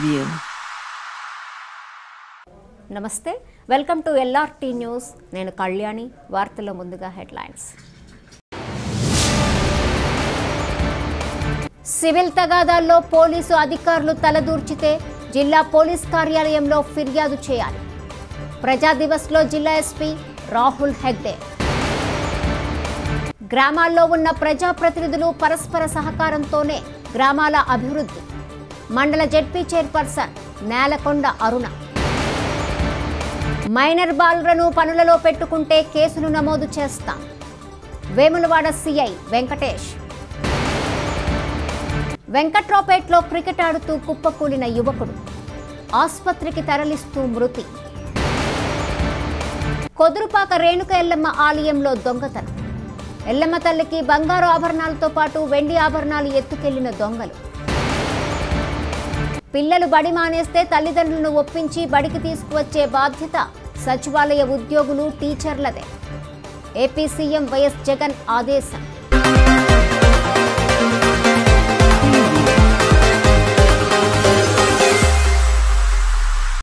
Review నమస్తే welcome to LRT news. నేను కళ్యాణి వార్తల్లో ముందుగా హెడ్లైన్స్. సివిల్ తగాదాల్లో పోలీసు అధికారులు తలదూర్చితే జిల్లా పోలీస్ కార్యాలయంలో ఫిర్యాదు చేయాలి. ప్రజాదివస్లో జిల్లా ఎస్పీ రాహుల్ హెగ్డే. గ్రామాల్లో ఉన్న ప్రజాప్రతినిధులు పరస్పర సహకారంతోనే గ్రామాల అభివృద్ధి. మండల ZP chairperson Nelakonda Aruna. Minor బాలులను పనులలో పెట్టుకుంటే కేసులు నమోదు చేస్తాం. వేములవాడ సిఐ వెంకటేష్. వెంకట్రావుపేటలో క్రికెట్ ఆడుతూ కుప్పకూలిన యువకుడు. ఆసుపత్రికి తరలిస్తూ మృతి. కొదురుపాక రేణుక ఎల్లమ్మ ఆలయంలో దొంగతనం. ఎల్లమ్మ తల్లికి బంగారు ఆభరణాలతో పాటు వెండి ఆభరణాలు ఎత్తుకెళ్ళిన దొంగలు. పిల్లలు బడి మానేస్తే తల్లిదండ్రులను ఒప్పించి బడికి తీసుకువచ్చే బాధ్యత సచివాలయ ఉద్యోగులు టీచర్లదే. ఏపీ సీఎం వైఎస్ జగన్ ఆదేశం.